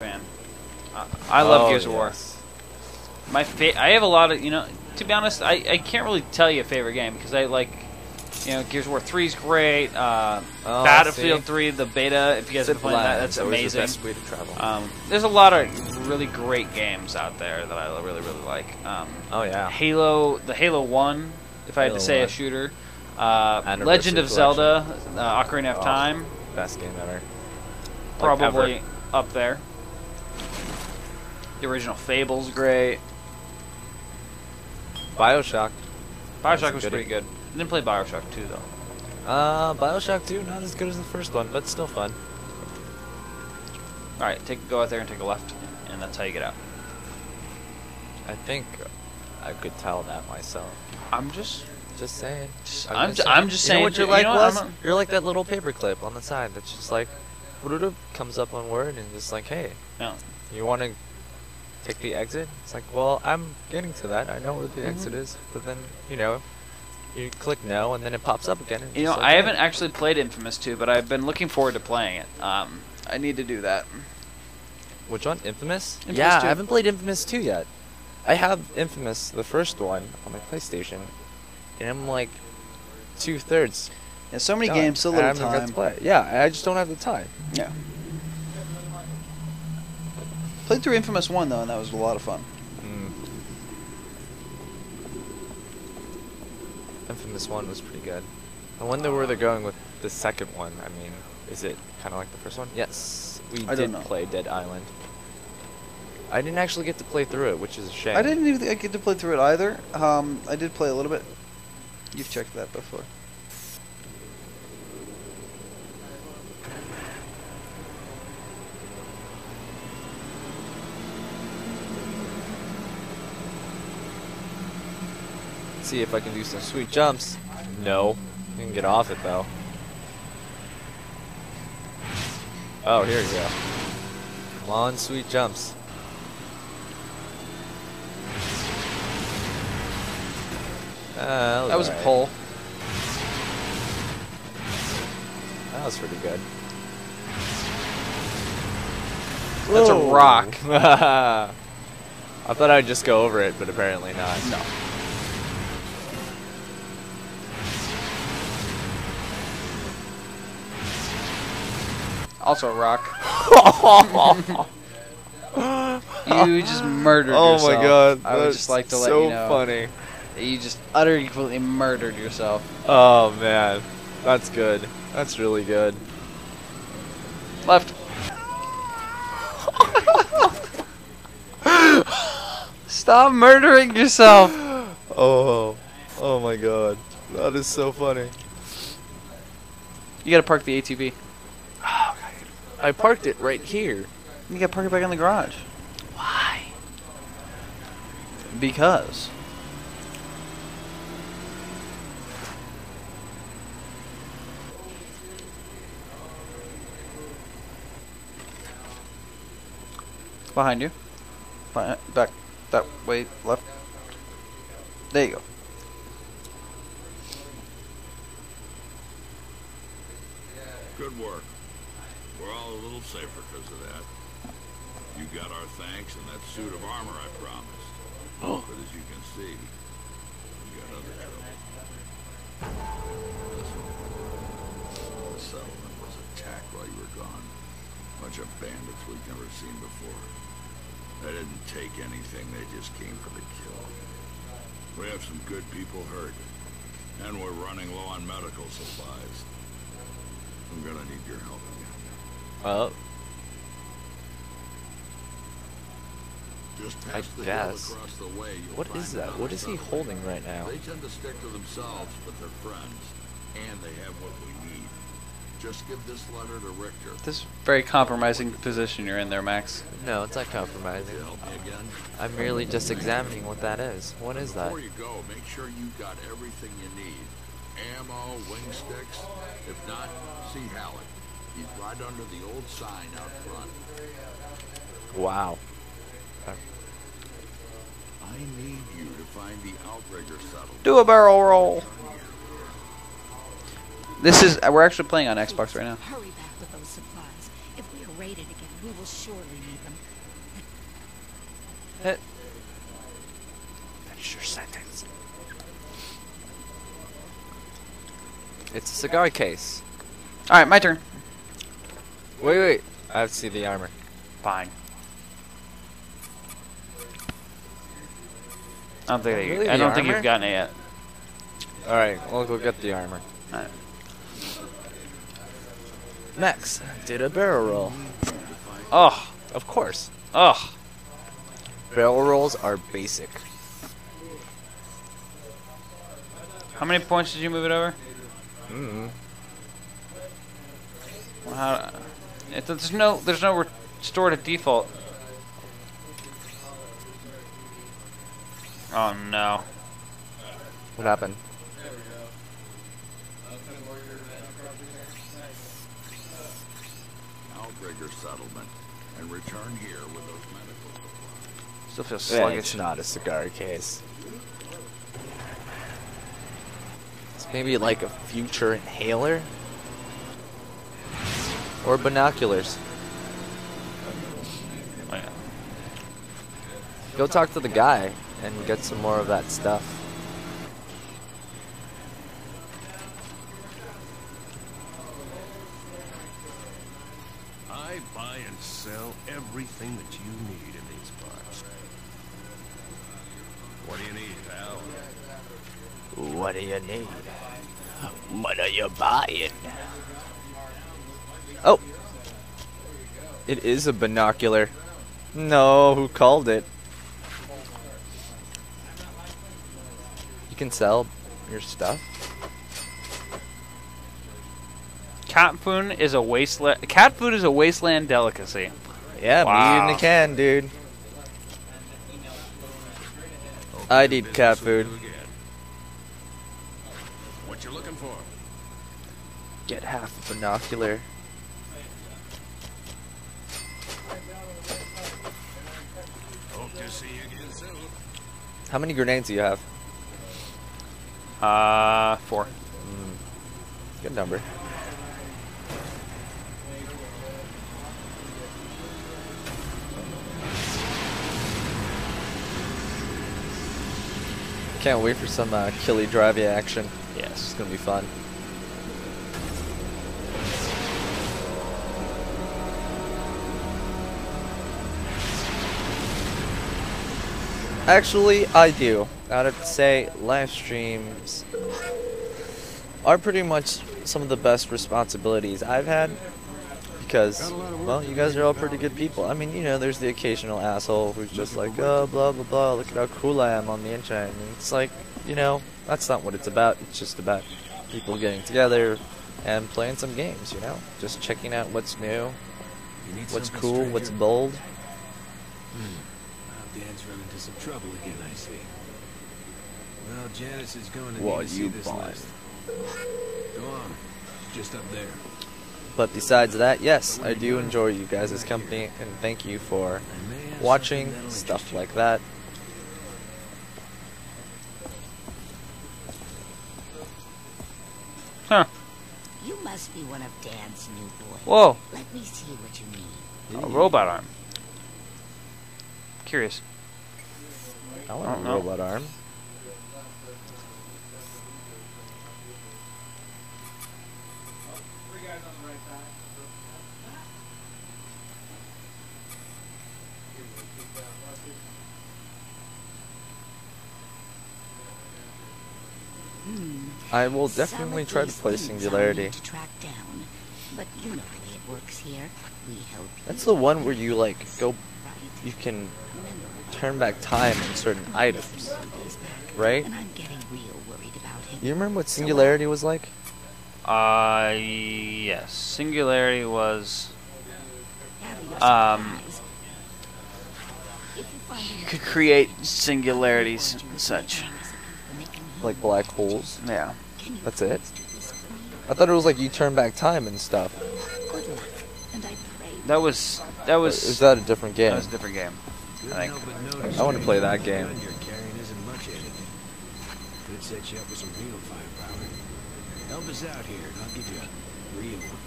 fan. Uh, I love Oh, Gears of War. yes. My fa- I have a lot of you know. To be honest, I, I can't really tell you a favorite game because I like, you know, Gears of War Three is great. Uh, Oh, Battlefield? Three, the beta. If you guys have played that, that's amazing. The best way to travel. Um, there's a lot of really great games out there that I really really like. Um, oh yeah. Halo, the Halo One, if I had Halo to say a shooter. Uh, Legend of Collection. Zelda, uh, Ocarina of Oh, Time, Best game ever. Like, probably ever. up there. The original Fable's great. Bioshock. Bioshock was pretty good. I didn't play Bioshock 2 though. Uh, Bioshock 2, not as good as the first one, but still fun. All right, take go out there and take a left, and that's how you get out. I think I could tell that myself. I'm just, Just saying. just I'm I'm, just saying. I'm just you know saying. what you're you like, know what, You're like that little paperclip on the side that's just like, comes up on word and just like, hey, No. you want to take the exit? It's like, well, I'm getting to that. I know where the Mhm. exit is, but then you know, you click no, and then it pops up again. You know, like, I hey. haven't actually played Infamous 2, but I've been looking forward to playing it. Um, I need to do that. Which one? Infamous? Infamous yeah, 2. I haven't played Infamous 2 yet. I have Infamous, the first one, on my PlayStation, and I'm like two thirds. Yeah, so many games, so little I to time. play. Yeah, I just don't have the time. Yeah. Played through Infamous One though, and that was a lot of fun. Mm. Infamous 1 was pretty good. I wonder where they're going with the second one. I mean, is it kind of like the first one? Yes, we I did play Dead Island. I didn't actually get to play through it, which is a shame. I didn't even get to play through it either. Um, I did play a little bit. You've checked that before. See if I can do some sweet jumps. No. I can get off it though. Oh, here we go. Come on, sweet jumps. Uh, That was a alright. pull. That was pretty good. That's a rock. I thought I'd just go over it, but apparently not. No. Also a rock. You just murdered oh yourself. oh yourself. my god. I would just like to let you know. funny. that You just utterly completely murdered yourself. Oh man. That's good. That's really good. Left. Stop murdering yourself. Oh. Oh my god. That is so funny. You gotta park the ATV. I parked it right here. You got to park it back in the garage. Why? Because. Behind you. Back that way, left. There you go. Good work. We're all a little safer because of that. You got our thanks and that suit of armor I promised. Oh. But as you can see, we got other trouble. Listen, the settlement was attacked while you were gone. Bunch of bandits we've never seen before. They didn't take anything, they just came for the kill. We have some good people hurt. And we're running low on medical supplies. I'm gonna need your help again. Well, Just I guess. hill across the way. You'll what find is that? What is he holding right now? They tend to stick to themselves, but they're friends, and they have what we need. Just give this letter to Richter. This is a very compromising position you're in there, Max. No, it's not compromising. help me again? I'm merely just examining what that is. What is that? Before you go, make sure you got everything you need. Ammo, wing sticks. If not, see Halleck. He's right under the old sign out front. Wow. I need you to find the outrigger settlement. Do a barrel roll. This is we're actually playing on Xbox right now. Hurry back with those supplies. If we are raided again, we will surely need them. Finish your sentence. It's a cigar case. All right, my turn. Wait, wait. I have to see the armor. Fine. I don't think Really, I don't think you've gotten it yet. All right, we'll go get the armor. Alright. Max did a barrel roll. Oh, Of course. oh. Barrel rolls are basic. How many points did you move it over? Mm. Well, how, it, there's no there's no restore to default. Oh no. What happened? Outrigger settlement and return here with those medical supplies. Still feels Yeah, sluggish. it's not a cigar case. It's maybe like a future inhaler? Or binoculars. Oh, yeah. Go talk to the guy and get some more of that stuff. I buy and sell everything that you need in these parts. What do you need, pal? What do you need? What are you buying? Oh! It is a binocular. No, who called it? You can sell your stuff. Cat food is a wasteland. Cat food is a wasteland delicacy. Yeah, Wow. me in the can, dude. I need cat food. What you looking for? Get half a binocular. Hope to see you again soon. How many grenades do you have? Uh, four. Good number. Can't wait for some uh, killy drivey action. Yes, it's gonna be fun. Actually, I do. I'd have to say, live streams are pretty much some of the best responsibilities I've had because, well, you guys are all pretty good people. I mean, you know, there's the occasional asshole who's just like, oh, blah, blah, blah, look at how cool I am on the internet. And it's like, you know, that's not what it's about. It's just about people getting together and playing some games, you know? Just checking out what's new, what's cool, what's bold. Well, Dan's run into some trouble again, I see. Well, Janice is going to What need to see you this buying? list. Go on. Just up there. But besides that, yes, I do enjoy you guys' company and thank you for I may have watching, stuff like that. Huh. You must be one of Dan's new boys. Whoa. Let me see what you need. A robot arm. Curious. I want I a don't know. robot arm. Hmm. I will definitely Some try to play Singularity. to track down, but you know the way it works here. We help That's you, the one where you like go, right? You can turn back time on certain items, some days back, right? And I'm getting real worried about him. You remember what Singularity was like? Uh, yes. Singularity was. Um, you find You enough could create singularities and such. Like black holes? Yeah. That's it? please do this for me? I thought it was like you turn back time and stuff. Good luck, and I pray That was. That was. Is that a different game? that was a different game. I think. help but notice I wanna play that game. You're isn't much anything. Could set you up with some real firepower. Help us out here, and I'll give you a real one.